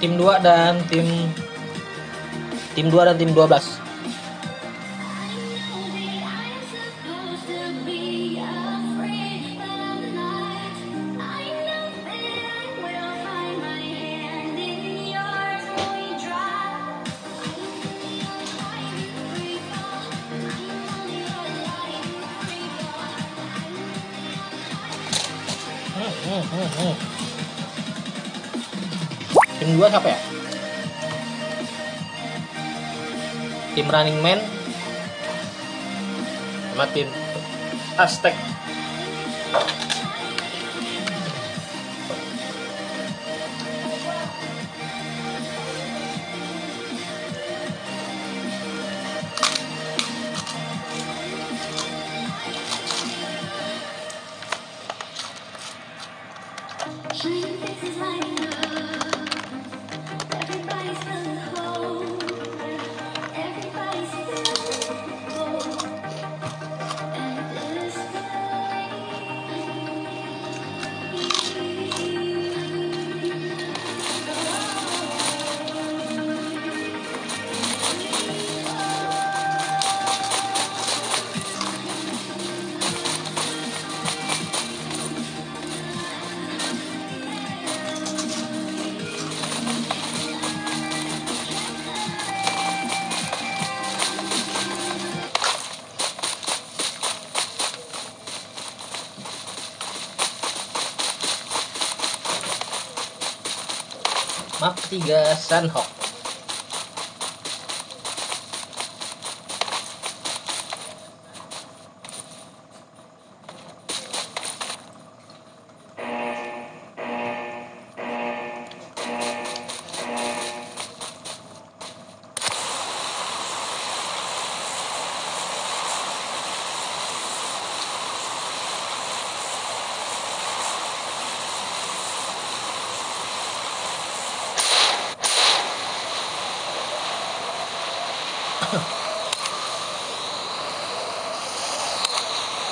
tim 2 dan tim tim 2 dan tim 12 Running Man tim Aztec. Map 3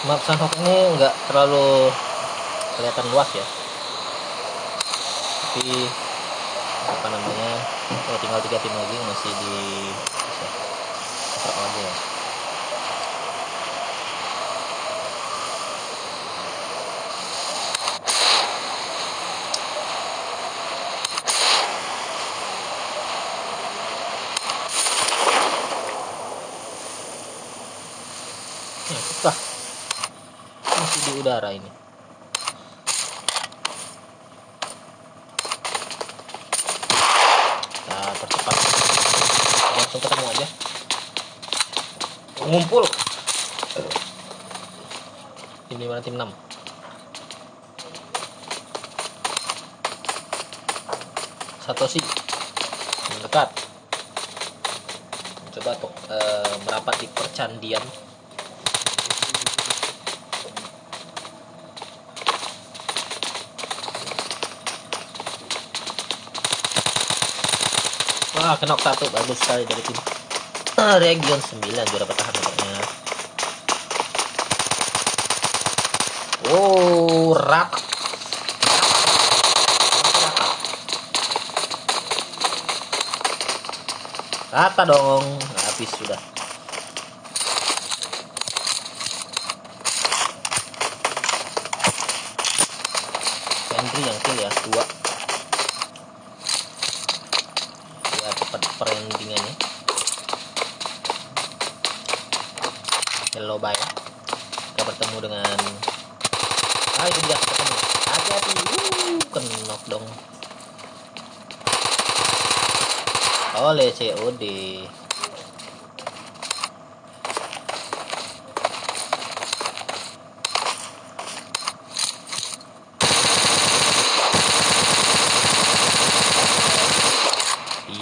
Map Sunhawk ini nggak terlalu kelihatan luas ya. Tapi apa namanya? Oh, tinggal tiga tim lagi masih di bisa ya. Ya, kita masih di udara ini. Kita percepat. Langsung ketemu aja. Ngumpul. Ini mana tim 6? Satoshi mendekat. Coba tuh eh, merapat di percandian. Wah, kenok satu bagus sekali dari tim Ah, Region 9 juara bertahan nampaknya. Oh, rata. Rata dong, habis sudah. Henry yang kill ya, dua. Ya, cepat perendingannya. Hello, bye. Kita bertemu dengan Ah, itu dia ketemu. Hati-hati. Kenok dong. Oleh COD.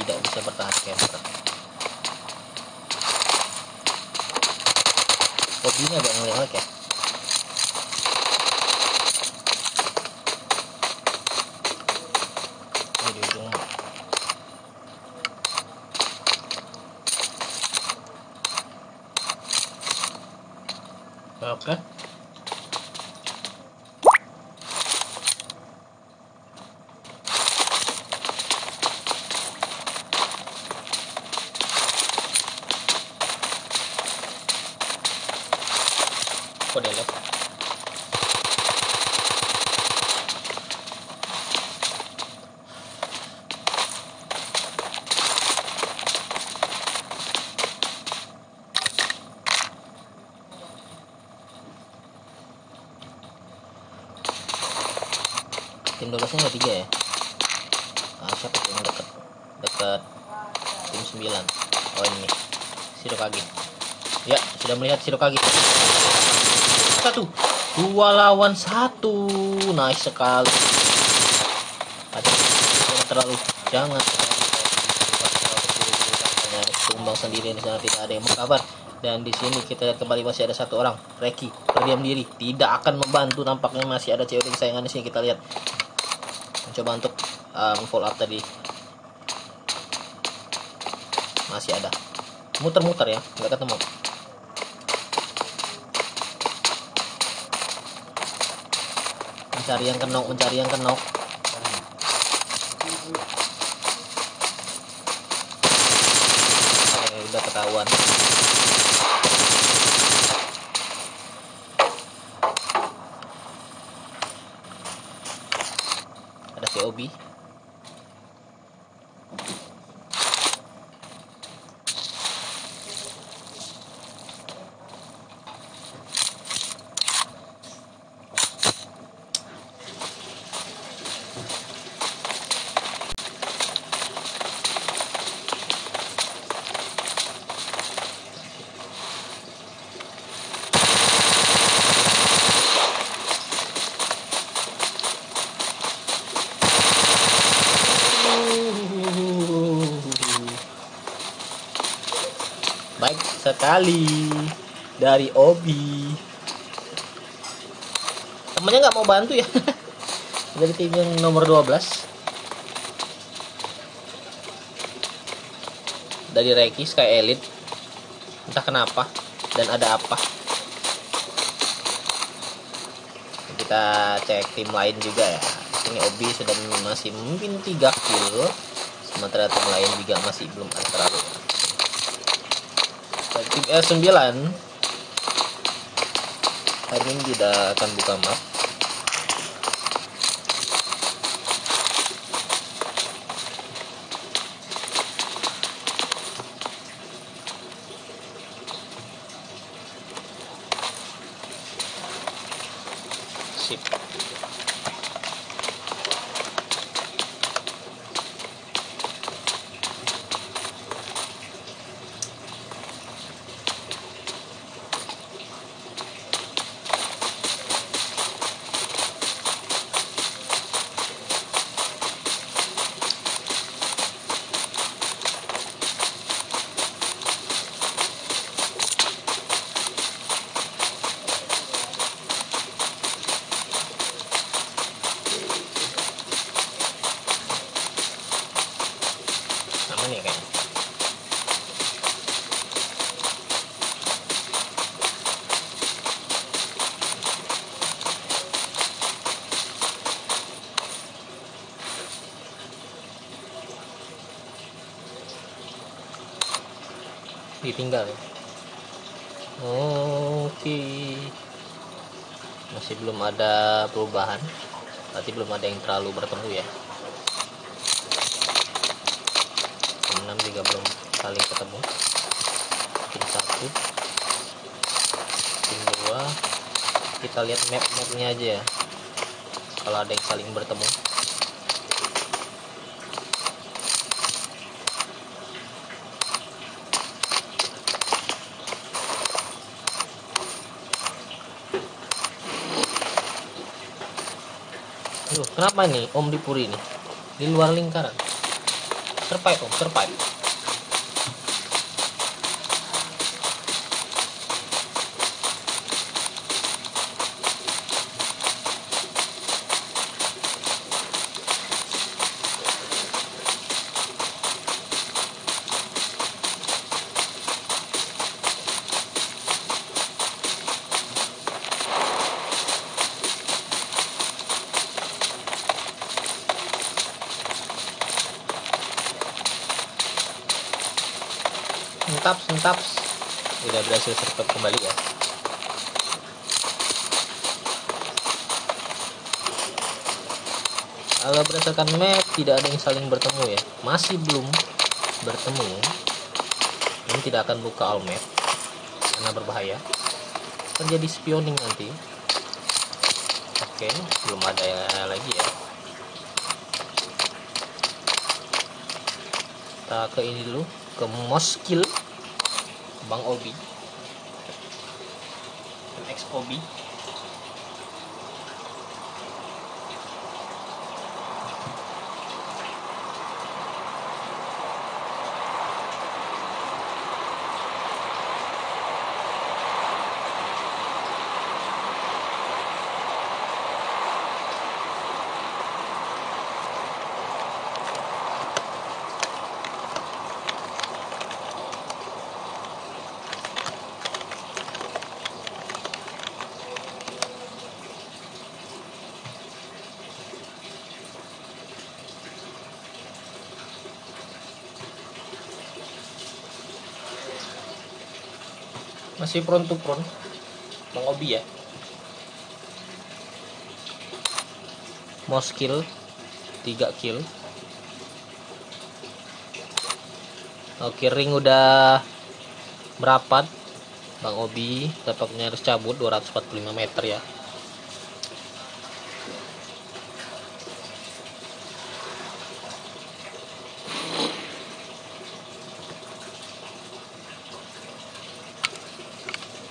Tidak bisa bertahan camper. Hobinya agak ngelek ya. Ini di ujung map. Oke. 12 nya tiga ya? Ah, siapa yang dekat dekat tim 9 oh ini Shirokage. Ya sudah melihat Shirokage. Satu. Dua lawan satu. Nice sekali. Ada jangan terlalu jangan tumbang sendiri di sana tidak ada yang mengkabar dan di sini kita lihat kembali masih ada satu orang. Reki berdiam diri. Tidak akan membantu. Nampaknya masih ada COD kesayangan di sini kita lihat mencoba untuk um, follow up tadi. Masih ada. Muter-muter ya nggak ketemu. Mencari yang kenok mencari yang kenok eh, udah ketahuan ada COB Sekali dari Obi. Temennya nggak mau bantu ya. dari tim yang nomor 12. Dari Reiki Sky Elite. Entah kenapa dan ada apa. Kita cek tim lain juga ya. Ini Obi sudah masih mungkin 3 kill. Sementara tim lain juga masih belum ada terlalu R9 hari ini tidak akan buka map ditinggal ya. Oke. Masih belum ada perubahan. Berarti belum ada yang terlalu bertemu ya. Tim 6 juga belum saling ketemu. Tim 1 tim 2 kita lihat map mapnya aja ya. Kalau ada yang saling bertemu Aduh, kenapa nih Om Dipuri ini? Di luar lingkaran. Survive om survive sentap sentap tidak berhasil serpet kembali ya. Kalau berdasarkan map tidak ada yang saling bertemu ya. Masih belum bertemu. Ini tidak akan buka all map. Karena berbahaya. Terjadi spioning nanti. Oke belum ada yang lagi ya. Kita ke ini dulu. Ke moskil. Bang Obi ex masih prone to Bang Obi ya. Most kill 3 kill. Oke ring udah merapat. Bang Obi tampaknya harus cabut 245 meter ya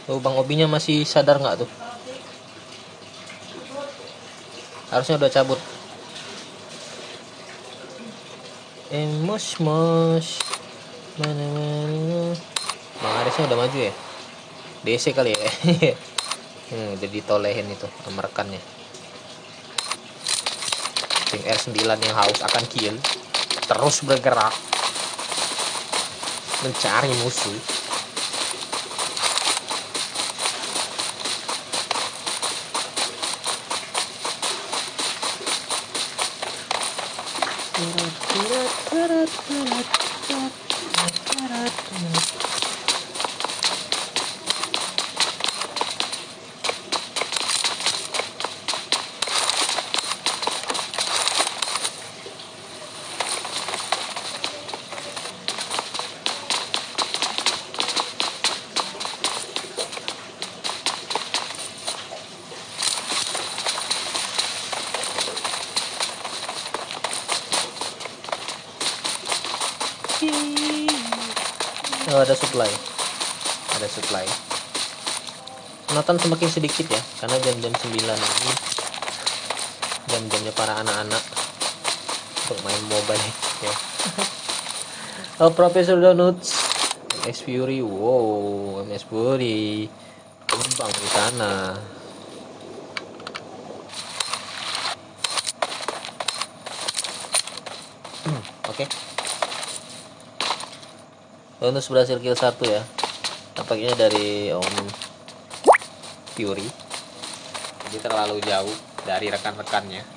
Oh, Bang Obinya masih sadar nggak tuh? Harusnya udah cabut. Emos mos. Mana mana. Bang Arisnya udah maju ya? DC kali ya? hmm, udah ditolehin itu sama rekannya. Tim R9 yang haus akan kill terus bergerak mencari musuh. タラタラタラタラタラタラタラ supply. Ada supply. Penonton semakin sedikit ya, karena jam-jam 9 ini jam-jamnya para anak-anak untuk main mobile ya. oh, Profesor Donuts, MS Fury, wow, MS Fury, terbang di sana. Hmm, Oke. Bonus berhasil kill satu ya. Tampaknya dari Om Fury. Jadi terlalu jauh dari rekan-rekannya.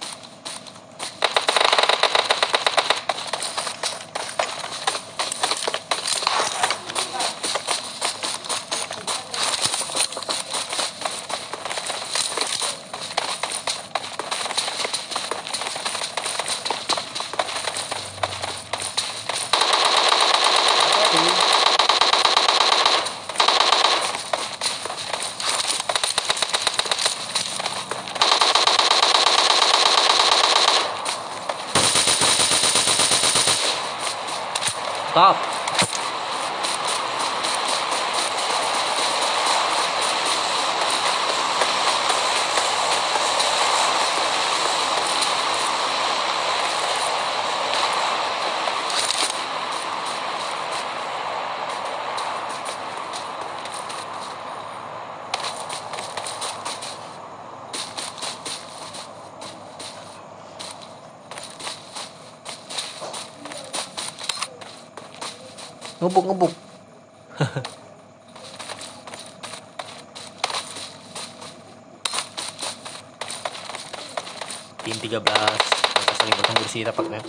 Stop. Ngebuk ngebuk. Tim 13 mereka saling bertempur sih tampaknya.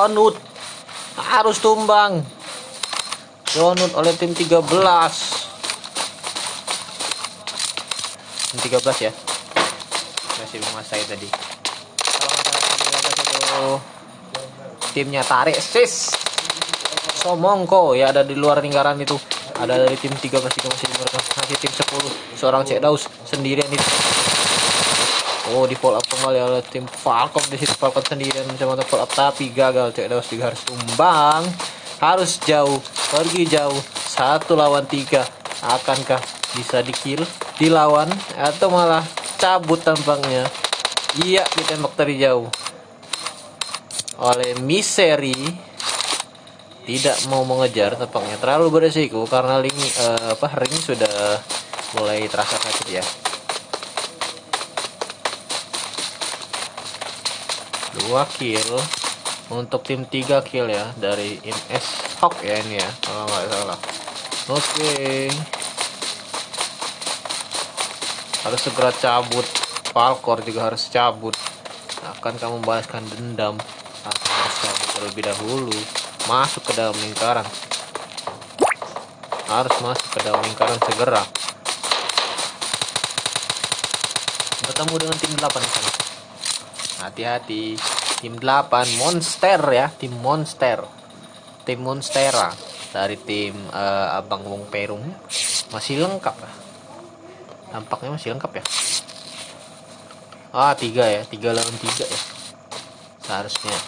Donut harus tumbang. Donut oleh tim 13. Tim 13 ya. Masih menguasai tadi. Timnya tarik sis. Somongko ya ada di luar lingkaran itu. Ada dari tim 13 juga masih masih tim 10 seorang Cek Daus sendirian itu. Oh di follow up kembali oleh tim Falcon. Di situ Falcon sendirian mencoba untuk follow up tapi gagal Cek. Daus juga harus tumbang. Harus jauh. Pergi jauh. Satu lawan tiga. Akankah bisa di kill dilawan atau malah cabut tampaknya iya ditembak dari jauh. Oleh Miseri tidak mau mengejar tampaknya terlalu beresiko karena link eh, apa ring sudah mulai terasa sakit ya dua kill untuk tim 3 kill ya dari MS Hawk ya ini ya kalau nggak salah. Oke. Harus segera cabut. Falcor juga harus cabut. Akan kamu membalaskan dendam. Harus cabut terlebih dahulu. Masuk ke dalam lingkaran. Harus masuk ke dalam lingkaran segera. Bertemu dengan tim 8 di sana hati-hati. Tim 8 monster ya tim monster. Tim monstera dari tim eh, abang wong perum. Masih lengkap ya tampaknya masih lengkap ya. Ah tiga ya tiga lawan tiga ya. Seharusnya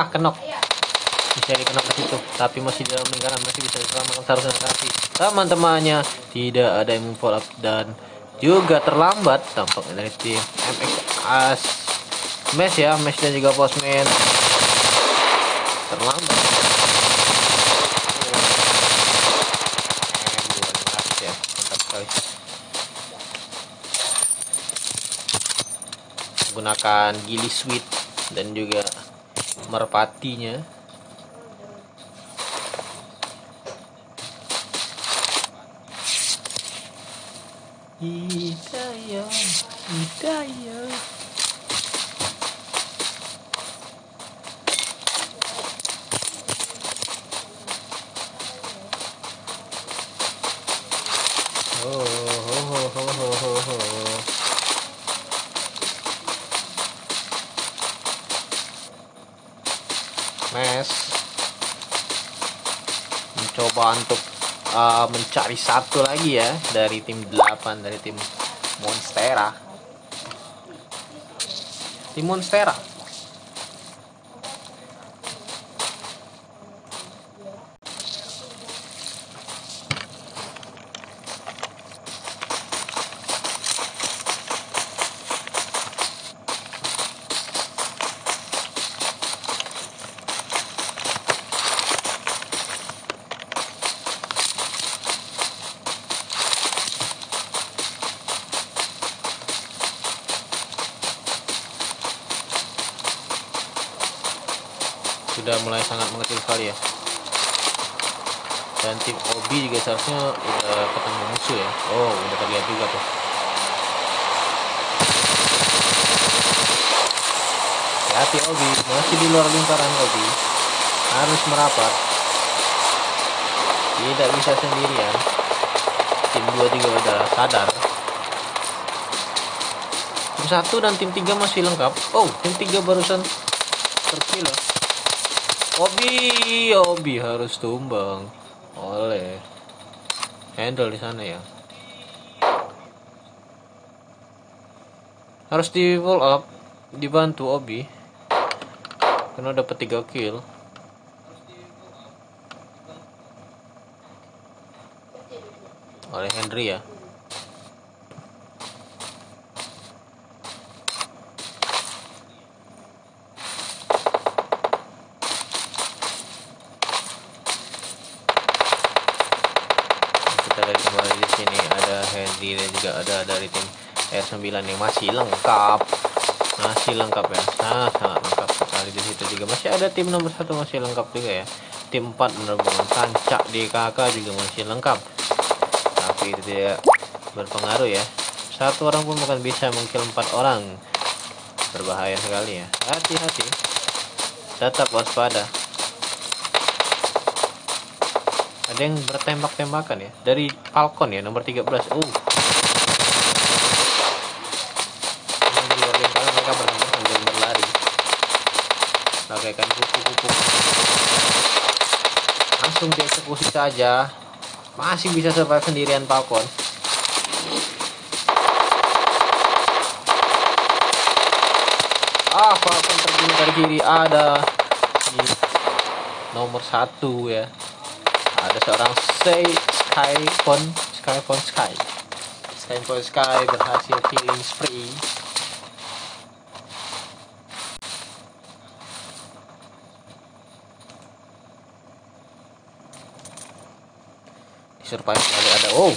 ah kenok. Bisa dikenok ke situ tapi masih dalam lingkaran masih bisa diselamatkan seharusnya. Tapi teman-temannya tidak ada yang follow up dan juga terlambat. Tampaknya dari tim MX As Mesh ya Mesh dan juga Postman terlambat. M12 mantap sekali. Menggunakan gili sweet dan juga merpatinya Hidayah, hidayah. Untuk uh, mencari satu lagi ya dari tim 8 dari tim Monstera. Tim Monstera seharusnya udah ketemu musuh ya. Oh udah terlihat juga tuh. Hati Obi masih di luar lingkaran Obi harus merapat. Tidak bisa sendirian. Tim 2 juga udah sadar. Tim 1 dan tim 3 masih lengkap. Oh tim 3 barusan terkill Obi, Obi harus tumbang. Oleh handle di sana ya. Harus di pull up, dibantu Obi. Karena dapat 3 kill. Oleh Henry ya. Terdiri juga ada dari tim R9 yang masih lengkap. Masih lengkap ya. Sangat sangat lengkap sekali di situ juga. Masih ada tim nomor satu masih lengkap juga ya. Tim 4 penerbangan kancak DKK juga masih lengkap. Tapi itu tidak berpengaruh ya. Satu orang pun bukan bisa mengkill empat orang. Berbahaya sekali ya. Hati-hati. Tetap waspada ada yang bertembak-tembakan ya? Dari Falcon ya nomor 13 uh. Di mereka bertembak sambil berlari. Bagaikan kupu-kupu. Langsung dieksekusi saja. Masih bisa survive sendirian Falcon. Ah Falcon terbunuh dari kiri. Ada di nomor satu ya ada seorang say Skyphone Skyphone Sky Skyphone Sky. Berhasil killing spree. Survive kali ada oh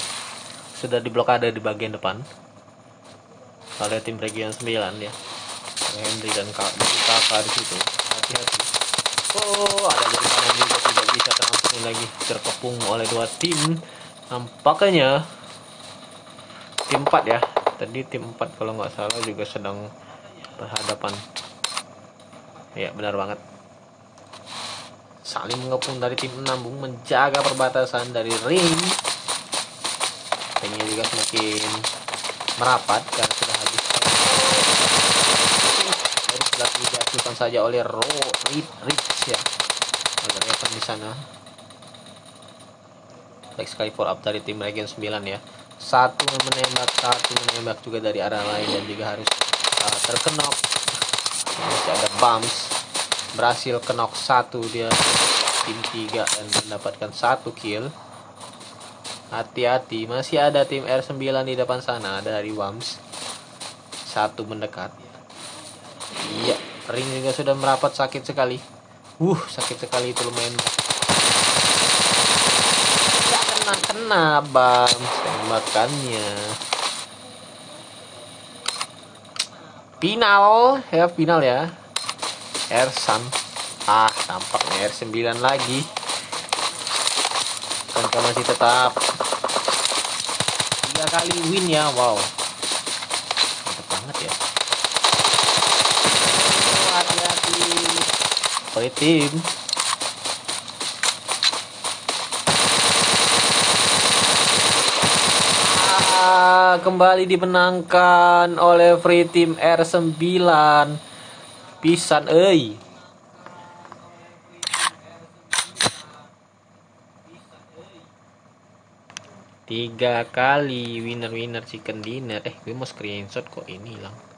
sudah diblokade di bagian depan. Oleh tim region 9 ya Henry dan kak kakak di situ. Hati-hati. Oh ada dari kanan juga tidak bisa terampung lagi terkepung oleh dua tim. Nampaknya tim 4 ya. Tadi tim 4 kalau nggak salah juga sedang berhadapan. Ya benar banget. Saling mengepung dari tim 6 Bung. Menjaga perbatasan dari ring. Ringnya juga semakin merapat karena sudah habis. Dari sebelah diaktifkan saja oleh Ro Rich ya. Revan di sana baik sekali for up dari tim Regen 9 ya. Satu menembak satu menembak juga dari arah lain dan juga harus uh, terkenok. Masih ada bumps. Berhasil kenok satu dia. Tim 3 dan mendapatkan satu kill. Hati-hati masih ada tim R9 di depan sana dari Wams satu mendekat. Iya ring juga sudah merapat sakit sekali. Uh sakit sekali itu lumayan kena kena bang. Tembakannya final ya final ya. R-Sun ah tampaknya R9 lagi. Konka masih tetap. Tiga kali win ya wow. Mantap banget ya. Oh, hati-hati tim kembali dimenangkan oleh free team R9 pisan euy. Tiga kali winner winner chicken dinner. Eh gue mau screenshot kok ini hilang